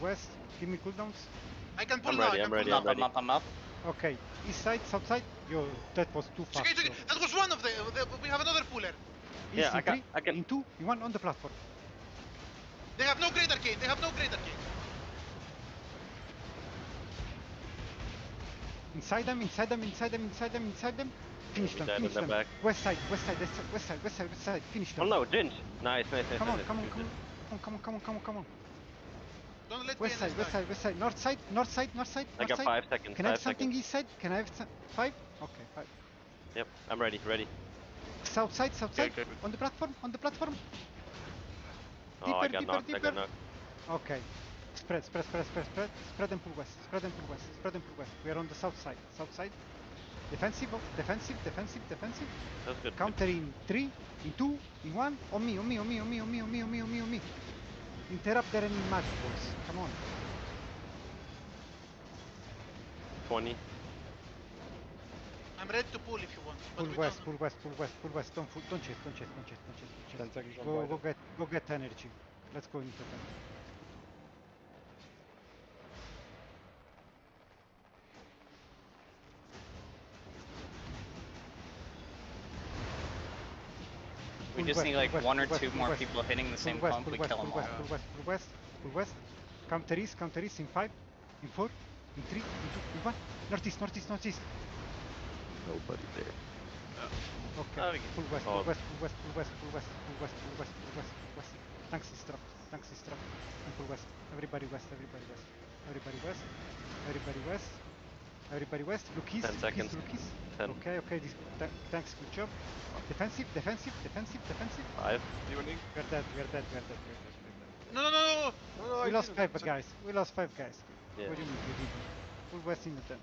west. Give me cooldowns. I can pull I'm now. ready, I I'm ready, pull I'm now. ready. I'm up, I'm up. Okay, east side, south side. Yo, that was too fast. okay, okay. bro. That was one of the, the. We have another puller. Yeah, in I can- three, I can- in two, in one on the platform. They have no great arcane. They have no great arcane. Inside them, inside them, inside them, inside them, inside them. Finish them, finish them. back. West side, west side, west side, west side, west side, west side. Finish Oh them. no, Ginge! Nice, nice, nice. Come on, nice, come nice. on, nice. come on, come on, come on, come on, come on. Don't let West side, west side, west side, north side, north side, north side, I got side. five seconds, Can I have something seconds. east side? Can I have some, five? Okay, five. Yep, I'm ready, ready. South side, south side, good, good. on the platform, on the platform. Oh, I Deeper, got deeper, knocked, I deeper. got knocked. Okay. Spread, spread, spread, spread, spread. Spread and pull west. Spread and pull west. Spread and pull west. We are on the south side. South side. Defensive, oh, defensive, defensive, defensive. That's good. Counter in three, in two, in one. On me, on me, on me, on me, on me, on me, on me, on me, on me. Interrupt their enemy magic balls. Come on. 20. I'm ready to pull if you want. Pull west, don't- pull west, pull west, pull west. Don't, don't chase, don't chase, don't chase, don't chase, don't chase. Ten seconds on Go, go get, go get energy. Let's go into them. We just west, need like west, one or west, two more west. people hitting the same pull west, pump, we west, kill pull them west, all. pull west, pull west, pull west. Counter east, counter east in five, in four, in three, in two, in one. Northeast, northeast, northeast. Nobody there. Oh. Okay. Oh, we- Pull west, oh. pull west, pull west, pull west, pull west, pull west, pull west, pull west, pull west. Tanks is trapped, tanks is trapped. And pull west. Everybody west, everybody west. Everybody west. Everybody west. Everybody west. Look east, Ten look seconds. east, look east. Ten. Okay, okay, this, th thanks, good job. Defensive, defensive, defensive, defensive. 5. We are dead, we are dead, we are dead, we are dead, we are dead. No, no, no, no. No, no, We I lost five It's guys. We lost five guys. Yeah. What do you mean we didn't? Full west in the ten.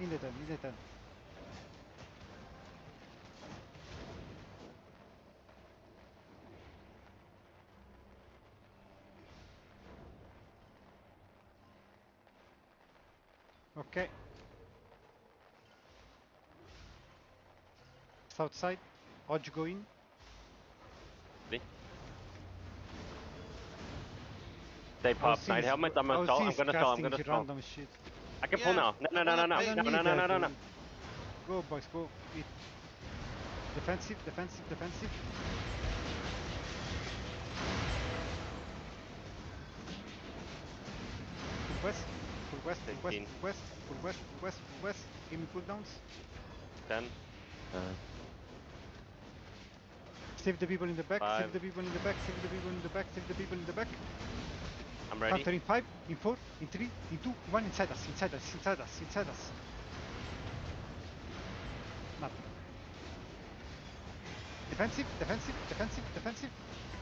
In the ten, in the ten. Okay. South side. Odge go in. They pop nine helmets. I'm gonna stall. I'm gonna stall. I'm gonna stall. I can pull Yeah, now. No, no, no, no, no, no, no, no, no, no, no. Go, boys, go. Eat. Defensive, defensive, defensive. Full west, full west, full west, full west, full west, full west, full west. Give me cooldowns. 10. Uh, Save the people in the back, Five. save the people in the back, save the people in the back, save the people in the back. I'm ready. Counter in five, in four, in three, in two, one, inside us, inside us, inside us, inside us. Nothing. Defensive, defensive, defensive, defensive.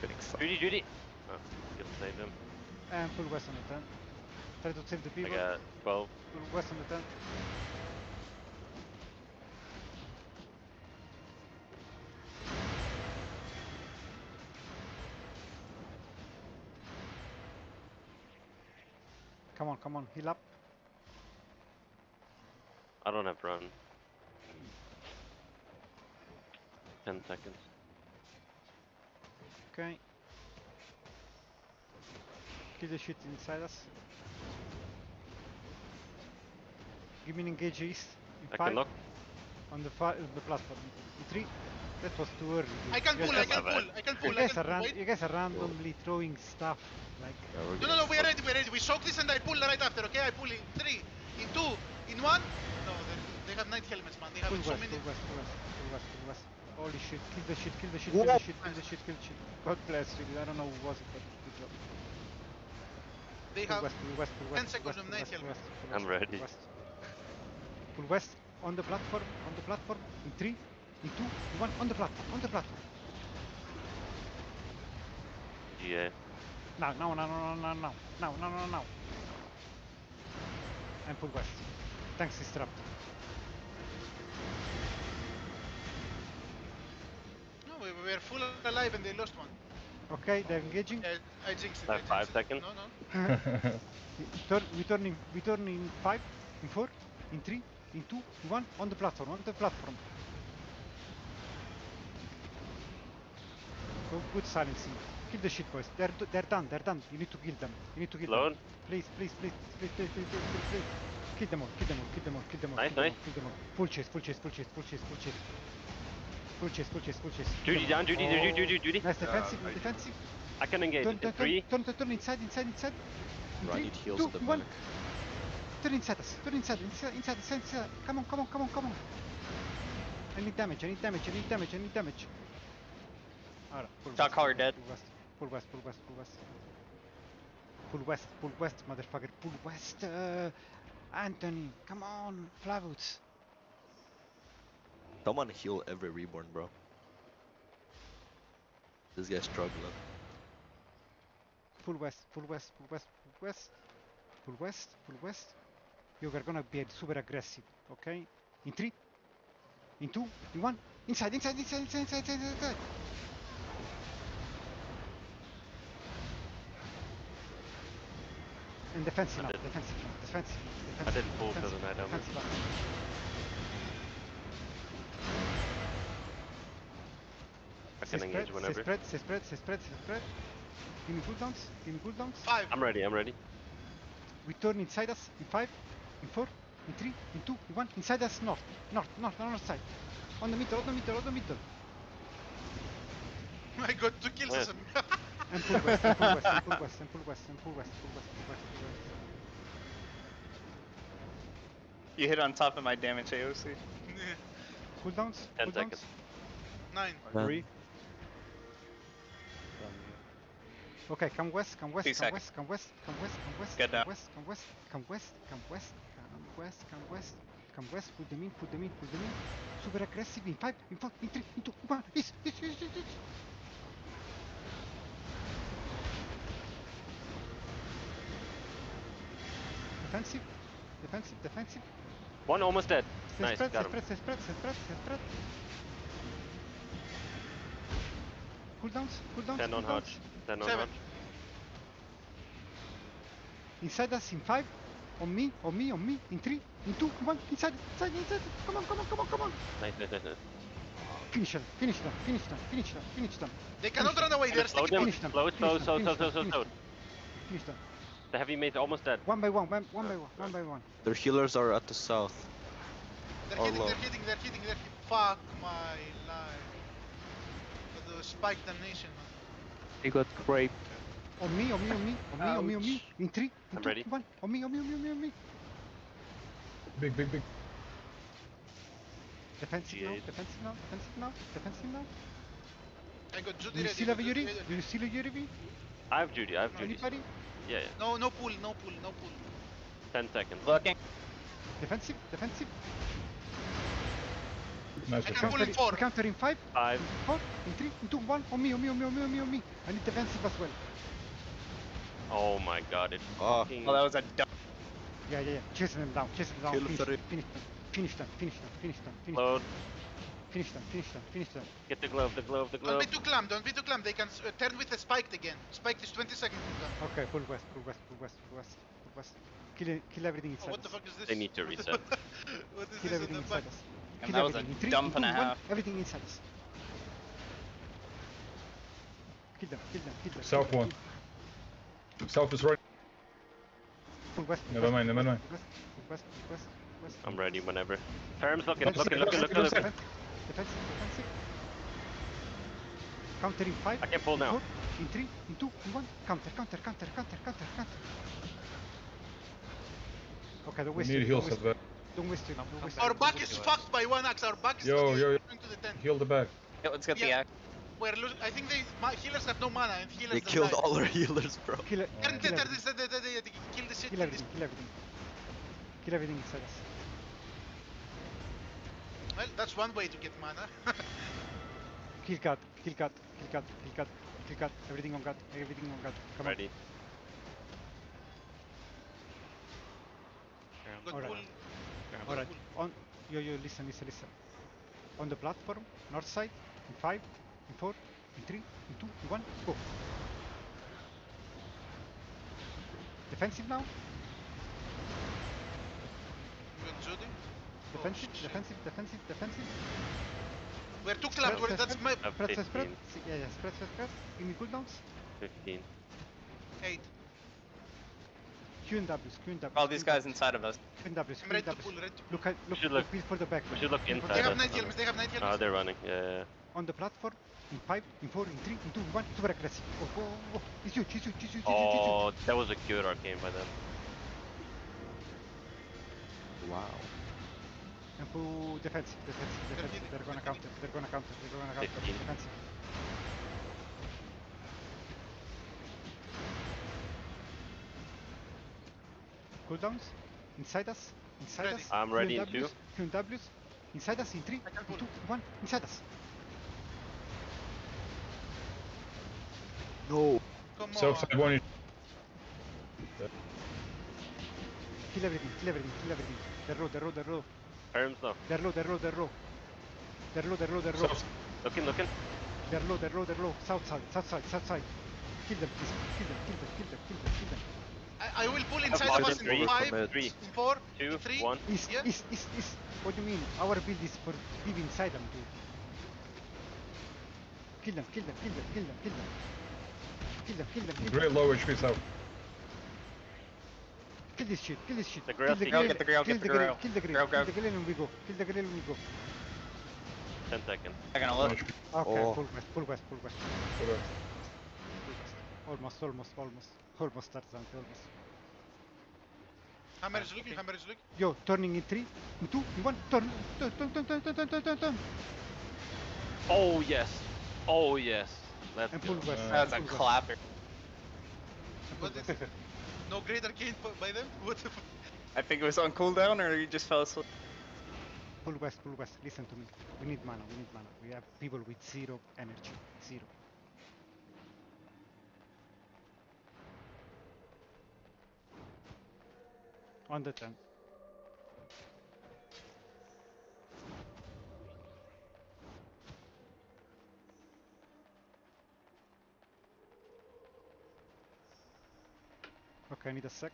getting sucked. Judy, Judy. Oh, you saved him. And full west on the 10. Try to save the I got 12. West on the 10. Come on, come on, heal up. I don't have run. 10 seconds. Okay. Kill the shit inside us. Give me an engage east. In I five, can look. on the far, the platform. In three. That was too early. dude. I can pull, guys I can pull. I can You pull, I guys, can are pull. ran- Wait. you guys are randomly throwing stuff like No, no, no, we are ready, we are ready. We soak this and I pull right after, okay? I pull in three, in two, in one. No, they, they have nine helmets, man. They have full so west, many. full west, full west, full west, full west. Holy shit! Kill the shit! Kill the shit! Kill the shit! Kill the shit! Kill the shit! God bless you. I don't know who was it, but good job. They have. west, full west, 10 seconds west, of full night west, full helmet. west, full I'm ready. West. Full west on the platform, on the platform. In three, in two, in one. On the platform, on the platform. GA. Now, now, now, now, now, now, now, now, now, now. And pull west. Thanks, is trapped. No, we we were full alive and they lost one. Okay, they're engaging. Yeah, I jinxed it. Uh, I jinxed five it. seconds. No, no. Turn, we turn in, we turn in five, in four, in three, in two, one, on the platform, on the platform. Go good silencing. Kill the shit boys. They're they're done. They're done. You need to kill them. You need to kill Load. them. Please, please, please, please, please, please, please, please, please. Kill them all. Kill them all. Kill them all. Kill them all. Nice, kill them nice. all, Kill them all. Full chase. Full chase. Full chase. Full chase. Full chase. Full chase. Full chase. Full chase. Full chase. Kill Judy them all. down, Judy, Judy, Judy, Judy. Nice defensive. I- defensive. I can engage Turn, turn, turn, three. turn, turn, turn inside, inside, inside. In Bro, I three, need heals two, the one. back. Turn inside us. Turn inside, inside, inside, inside, inside. Come on, come on, come on, come on. I need damage. I need damage. I need damage. I need damage. Alright, full Shot west, caller full dead. west, Full west, full west, full west. Full west, full west, motherfucker. Full west. Uh, Anthony, come on, Flavus. Someone heal every reborn, bro. This guy's struggling. Full west, full west, full west, full west. Full west, full west. You are gonna be super aggressive, okay? In three, in two, in one. Inside, inside, inside, inside, inside, inside, inside. And defensive I now, did- defensive now, defensive, I defensive. did pull for the defensive, knight armor. defensive now. I can engage spread, say whenever. spread, say spread, say spread, say spread. Give me cooldowns, give me cooldowns. Five. I'm ready, I'm ready. We turn inside us in five, in four, in three, in two, in one. Inside us north, north, north, north side. On the middle, on the middle, on the middle. I got two kills. Yeah. as a- And pull west, and pull west, and pull west, and pull west, and pull west, pull west, pull west, pull west. You hit on top of my damage AOC. Cooldowns, Ten cooldowns. seconds. Nine. Man. Three. Okay, come west, come west, Two come seconds. west, come west, come west, come west, Get come down. west, come west, come west, come west, come west, come west, come west, put them in, put them in, put them in. Super aggressive in five, in four, in three, in two, in one. East, east, east, east, east. Defensive, defensive, defensive. One almost dead. Se Nice, spread, got se him. spread, se spread, se spread, se spread. Cooldowns, cooldowns, Ten on cooldowns. Hodge. Ten on Seven. Hodge. Inside us in five. On me, on me, on me. In three, in two, in one. Inside, inside, inside. Come on, come on, come on, come on. Nice, nice, nice, nice. Finish them, finish them, finish them, finish them, finish them, They cannot run away. They're Slow sticking them. finish them. Slow it, slow, finish slow, slow, slow, slow, finish slow. them, Finish them. The heavy mate's almost dead. One by one, one, one by one, one by one. Their healers are at the south. They're Or hitting, low. they're hitting, they're hitting, they're hitting. Fuck my life. The, the spike damnation. He got raped. On me, on me, on me, on me, on me, on me. In three, in I'm two, ready. one. On me, on me, on me, on me, on me. Big, big, big. Defensive now, G8. defensive now, defensive now, defensive now. I got Judy Do you ready. still have a Judy Yuri? Do you still have Yuri? I have Judy, I have Judy. Anybody? Yeah, yeah. No, no pull, no pull, no pull. Ten seconds. Looking. Defensive, defensive. Nice. I one. can pull Counter, in four. counter in five, Five. four, in three, in two, one. On me, on me, on me, on me, on me, on me. I need defensive as well. Oh my god, it Ah. fucking... Well, that was a dumb. Yeah, yeah, yeah. Chase them down, chase them down. Kill Finish, Ferry. them, finish them, finish them, finish them, finish them, finish them, Load. finish them, finish them, finish them. Get the glove, the glove, the glove. Don't be too clam, don't be too clam. They can uh, turn with the spiked again. Spiked is 20 seconds cooldown. Okay, full west, full west, full west, full west, full west. Kill, kill everything inside Oh, what the fuck is this? They need to reset. what is Kill this in everything the inside us. And Kill that was a everything. in three, dump in and a two, one. Everything inside us. Kill them, kill them, kill them. South kill them, one. kill- South is right. West. Never west, mind, never mind. West, west, west, west. I'm ready whenever. Terms looking, Defensive, looking, looking, looking, defensive, looking. defensive, defensive, defensive. Counter in five. I can pull in now. four, in three, in two, in one. Counter, counter, counter, counter, counter, counter. Okay, don't We waste need it. heals Don't at waste, back. don't waste it. Don't waste Our back is fucked by one axe. Our back is Yo, fucking yo, yo. going to the tent. Heal the back. Yeah, let's get the Yeah. Act. We're lo- I think they ma- healers have no mana and healers They killed die. all our healers, bro. Kill it. Turn, Kill turn, turn everything. kill the shit. Kill Kill everything. Kill everything. Kill everything inside us. Well, that's one way to get mana. Kill cut. Kill cut. Kill cut. Kill cut. Kill cut. Everything on cut. Everything on cut. Come on. Ready. Alright. Alright. On. Yo, yo. Listen. Listen. Listen. On the platform, north side, in five, in four, in three, in two, in one, go. Defensive now. Judy. Defensive. shit. defensive. Defensive. Defensive. We're too clapped. We're, that's my Spread, spread, spread. See- Yeah, yeah, spread, spread, spread. Give me cooldowns. 15. eight. Q and W's, Q and W's. All these guys inside of us. Q and W's, Q and to W's. pull. Ready to Look look, look, look- for the back. We should look Look inside They have us. knight helmets. They have knight Ah, helmets. they're running. Yeah, yeah, yeah. On the platform, in 5, in 4, in 3, in 2, in 1. Super aggressive. Oh, oh, oh, oh. It's huge, it's huge, it's huge, it's huge, it's huge. Oh, that was a good arcane by them. Wow. And put defensive, defensive, defensive. healing, They're gonna they're counter, they're gonna counter, they're gonna counter. 15. Defensive. Cooldowns, inside us, inside Ready. us. I'm Q ready and in two. Ws, Q and Ws, inside us in 3, I can in pull. 2, 1, inside us. No. Come South on. side one. is- Kill everything, kill everything, kill everything. They're low, they're low, they're low. Herms, no. They're low, they're low, they're low. They're low, they're low, they're low. South. Looking, looking. They're low, they're low, they're low. South side, south side, south side. Kill them, please. Kill them, kill them, kill them, kill them, kill them. I, I will pull inside more of us in three. five, Three, four, two, three. one. East, Yeah. east, east, east. What do you mean? Our build is for live inside them, dude. Kill them, kill them, kill them, kill them, kill them. Kill them, kill them, kill them. Great low HP south. Kill this shit, kill this shit. The kill grill the thing. Grill, grill, get the grill, kill get the grill, grill. Kill the grill, Grill, kill the grill and we go. Kill the grill and we go. 10 seconds. They're gonna look. Okay, Oh. full west, full west, full west. Go back. Almost, almost, almost. Almost starts down, almost. Hammer is looking. Hammer is looking. Yo, turning in three, in two, in one, turn, turn, turn, turn, turn, turn, turn, turn, turn, turn. Oh, yes. Oh, yes. Let's And go. full west. Uh, That was a full west, clapper. What is No great arcane by them? What the f- I think it was on cooldown or you just fell asleep. Pull west, pull west. Listen to me. We need mana, we need mana. We have people with zero energy. Zero. On the 10. Okay, I need a sec.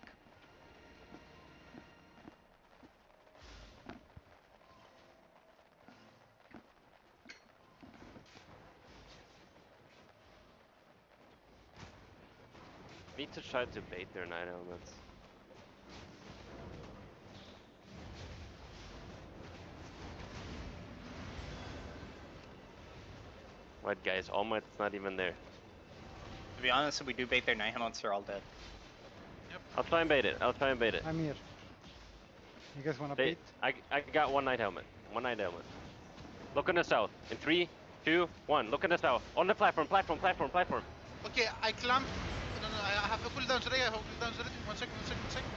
Need to try to bait their night elements. What guys, All Might's not even there. To be honest, if we do bait their knight helmets, they're all dead. I'll try and bait it. I'll try and bait it. I'm here. You guys wanna They, beat? I, I got one knight helmet. One knight helmet. Look on the south. In three, two, one. Look on the south. On the platform, platform, platform, platform. Okay, I clamp. No, no, I I have a cooldown ready. I have a cooldown ready. One second, one second, one second.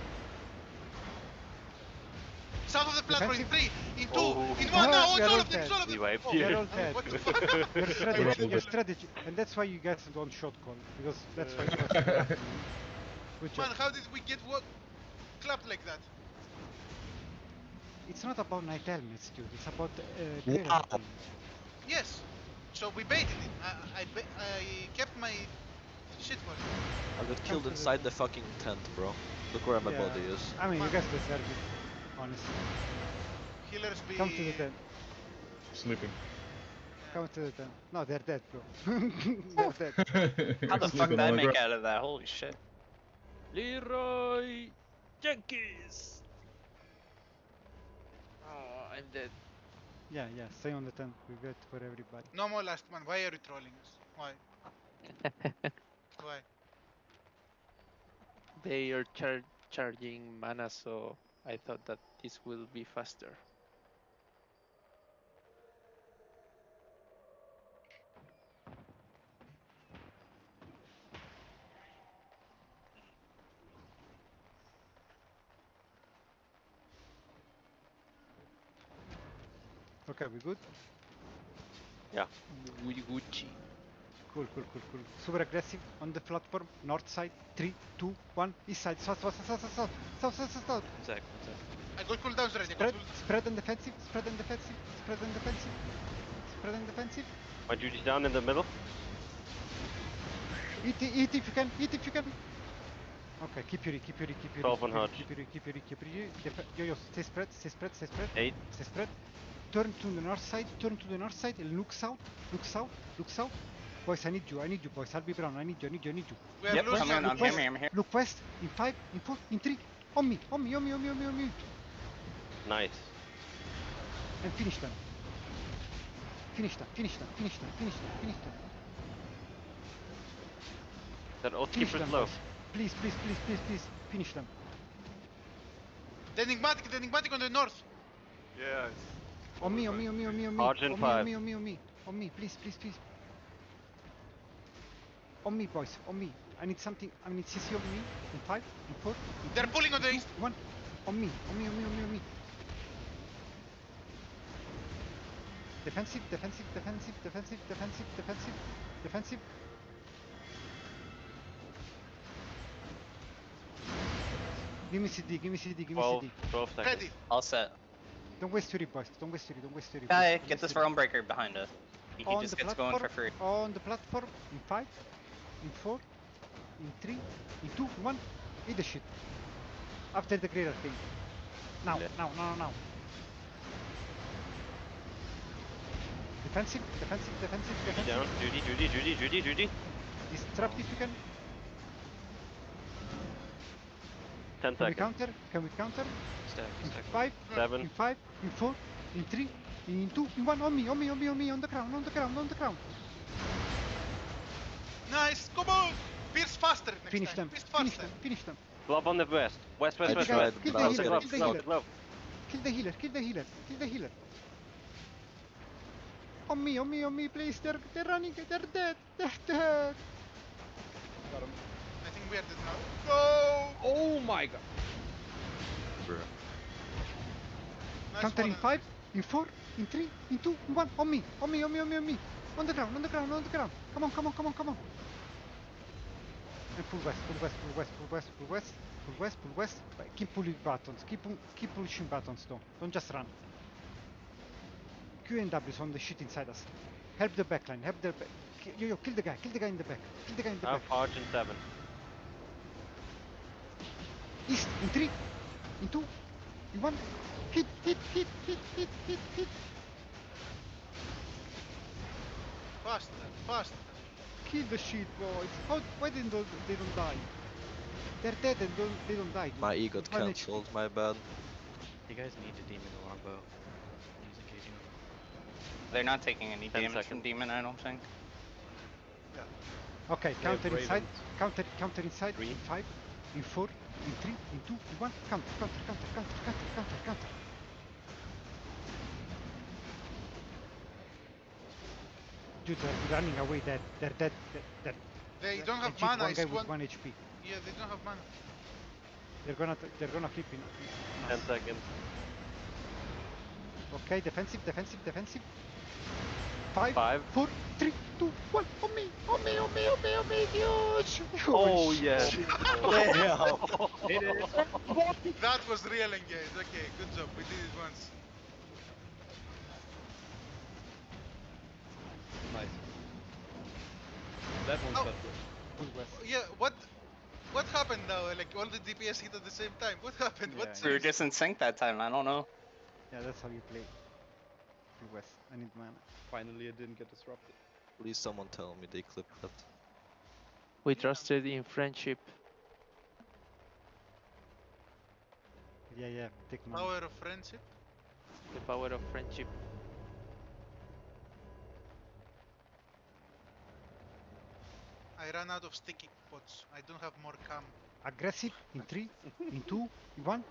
South of the platform in three, in two, Oh. in one. No, Ah, it's you're all all of them. It's all of them. wiped Oh, you. They're all dead. What the fuck? Your strategy, your strategy, and that's why you guys don't shot call because that's why. you guys are Man, how did we get what clapped like that? It's not about knight helmets, dude. It's about uh, Wow. Yes. So we baited it. I I, I kept my shit for it. I got killed inside the fucking tent, bro. Look where my Yeah. body is. I mean, you guys deserve it, honestly. Healers be. Come to the tent. Sleeping. Come to the tent. No, they're dead, bro. they're dead. How the fuck did I on the make gra- out of that? Holy shit. Leeroy Jenkins. Oh, I'm dead. Yeah, yeah. Stay on the tent. We wait for everybody. No more last man. Why are you trolling us? Why? Why? They are char- charging mana, so I thought that this will be faster. Okay, we good? Gu- Gucci. Cool, cool, cool, cool. Super aggressive on the platform. North side. Three, two, one. East side. South, south, south, south, south, south, south, south, south. Exact, exact. I got cooldowns ready. I got Spread, cool- spread and defensive. Spread and defensive. Spread and defensive. Spread and defensive. My duty's down in the middle. Eat, it- eat if you can. Eat if you can. Okay, keep your E, keep your E, keep your E, 12 keep on your Hodge. Keep your E, keep your E, keep your E. Def- Yo, yo, stay spread, stay spread, stay spread. Eight. Stay spread. Turn to the north side, turn to the north side, and look south, look south, look south. Boys, I need you, I need you, boys. I'll be brown, I need you, I need you, I need you. We are Yep, losing. come in, our- I'm Look here, west, I'm here. look west, in five, in four, in three. On me, on me, on me, on me, on me, on me. Nice. And finish them. Finish them, finish them, finish them, finish them, finish them. That oath Finish keeper's them, low. boys. Please, please, please, please, please. Finish them. The enigmatic, the enigmatic on the north. Yeah, it's On me, on me, on me, on me, on me. Argent on me, on five. me, on me, on me. On me, please, please, please. On me, boys, on me. I need something. I need CC on me. In five, in four. In They're three, pulling on in the east. One. On me, on me, on me, on me, on me. Defensive, defensive, defensive, defensive, defensive, defensive, defensive. Give me CD, give me CD, give me 12, CD. 12 seconds. Ready. All set. Don't waste your boys. Don't waste your Don't waste your Guy, please. get this realm breaker behind us. He he on just gets going for free. On the platform, in five, in four, in three, in two, one. Eat the shit. After the greater thing. Now, Yeah. now, now, now. Defensive, defensive, defensive, Judy defensive. down. Judy, Judy, Judy, Judy, Judy. Disrupt if you can. 10 Can we seconds. counter? Can we counter? Stack, In stack. five, uh, Seven. in five, in four, in three, in two, in one. On me, on me, on me, on me, on the ground, on the ground, on the ground. Nice. Come on. Pierce faster next Finish time. them, Pierce finish faster. them, finish them. Glove on the west. West, west, I west, tried, west. Kill but the I was healer, Glove, kill gonna the glove, healer. glove. Kill the healer, kill the healer, kill the healer. On me, on me, on me, please. They're, they're running, they're dead, they're dead. I think we are dead now. Go. Oh my god. Bruh. Nice Counter in one. five, in four, in three, in two, in one. On me, on me, on me, on me, on me. On the ground, on the ground, on the ground. Come on, come on, come on, come on. And pull west, pull west, pull west, pull west, pull west, pull west, pull west. But keep pulling buttons, keep pu- keep pushing buttons though. Don't just run. Q and W is on the shit inside us. Help the backline, help the back. ki- Yo, yo, kill the guy, kill the guy in the back, kill the guy in the I back. have Argent 7. East in three, in two, in one. Hit, hit, hit, hit, hit, hit, hit. Faster. Faster. Kill the shit, boys. How? Why didn't they, they don't die? They're dead and don't, they don't die. dude. My E got With one cancelled, my bad. You guys need a demon longbow. They're not taking any Ten damage from demon, I don't think. Okay, counter inside. Counter, counter inside. Three. In five, in four, in three, in two, in one. Counter, counter, counter, counter, counter, counter, counter. Dude, they're running away. They're, they're dead. They're, they're, They they're don't have mana. One It's guy with one. one HP. Yeah, they don't have mana. They're gonna, they're gonna flip in. in 10 seconds. Okay, defensive, defensive, defensive. Five, Five. four, three, two, one. On me, on me, on me, on me, on me, huge. Oh, shit. yeah. That was real engaged. Okay, good job. We did it once. Nice. That one's Oh. not good. Full west. Yeah. What? What happened now? Like all the DPS hit at the same time. What happened? Yeah, What's We were just in sync that time, I don't know. Yeah, that's how you play. Full west. I need mana. Finally, it didn't get disrupted. Please someone tell me they clipped that. We trusted in friendship. Yeah, yeah. Take mana. power of friendship? The power of friendship. I ran out of sticky pots. I don't have more cam. Aggressive in three, in two, in one.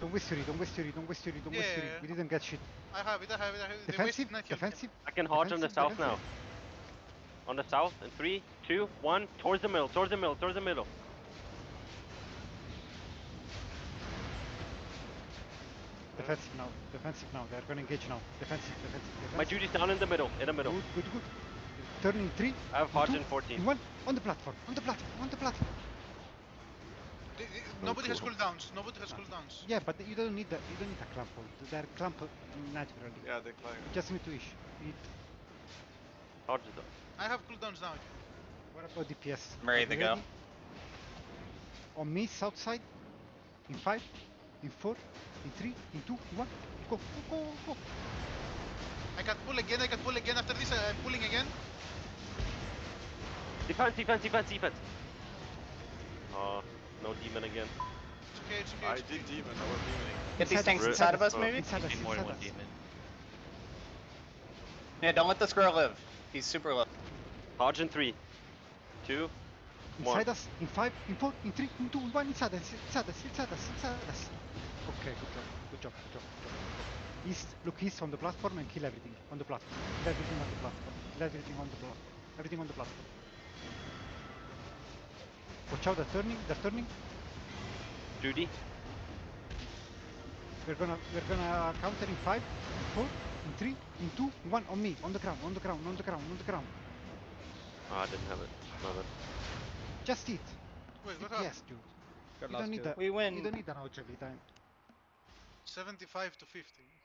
Don't waste your E, don't waste your E, don't waste your E, don't waste your E. We didn't get shit. I have it. I have it. I have it. Defensive, wasted night health. defensive. I can Hodge on the Defensive, south now. On the south. In 3, 2, 1. Towards the middle, towards the middle, towards the middle. Defensive now, defensive now. They're gonna engage now. Defensive, defensive, defensive. My Judy's down in the middle, in the middle. Good, good, good. Turn in three, I have in Hodge two, in 14. one. On the platform, on the platform, on the platform. They- they- Nobody has cool. cooldowns. Nobody has cooldowns. Yeah, but you don't need that. You don't need a clamp hold. They're clamp naturally. Yeah, they climb. You just need to ish. Eat. Hodge is up. I have cooldowns now. What about DPS? I'm ready to you go. On me, south side. In five, in four, in three, in two, in one. go, go, go, go. I can pull again, I can pull again. After this, I'm pulling again. Defense, defense, defense, defense. Oh, no demon again. It's okay, it's okay. I It's okay. did demon, I was demoning. Get these Inside tanks inside of us, us. maybe? Inside us, Need more than one demon. Yeah, don't let the squirrel live. He's super low. Hodge in three, two, one. Inside us, in five, in four, in three, in two, in one, inside us, inside us, inside us, inside us. Okay, good job, good job, good job, good job. good job. East, look east on the platform and kill everything on the platform. Kill everything on the platform. Kill everything on the platform. Everything on the platform. Watch out, they're turning, they're turning. Judy. We're gonna, we're gonna counter in five, in four, in three, in two, in one, on me, on the ground, on the ground, on the ground, on the ground. Oh, I didn't have it. My bad. Just eat. Wait, what Yes, dude. Got You don't need kill. that. We You win. don't need an OJV time. 75 to 50.